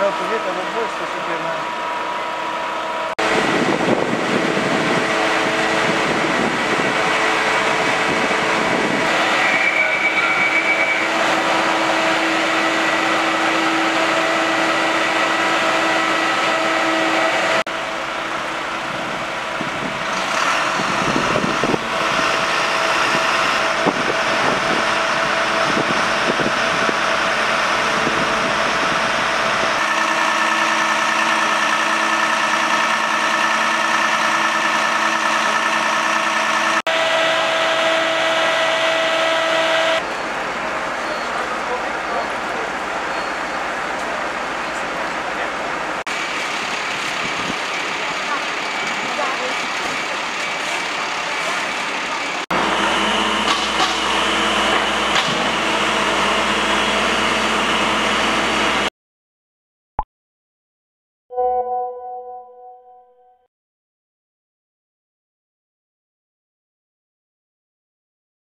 Gałkowieta, bo Włosy sobie na